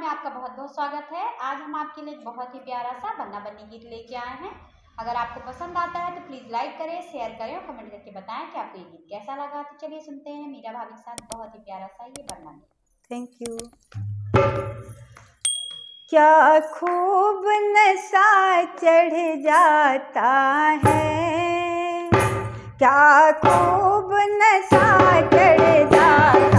में आपका बहुत बहुत स्वागत है। आज हम आपके लिए बहुत ही प्यारा सा बन्ना बन्नी गीत लेके आए हैं। अगर आपको पसंद आता है तो प्लीज़ लाइक करें शेयर करें और कमेंट करके बताएँ कि आपको ये गीत कैसा लगा। तो चलिए सुनते हैं मीरा भाभी के साथ बहुत ही प्यारा सा ये बन्ना गीत। थैंक यू क्या खूब नशा चढ़ जाता है। क्या खूब नशा चढ़ जाता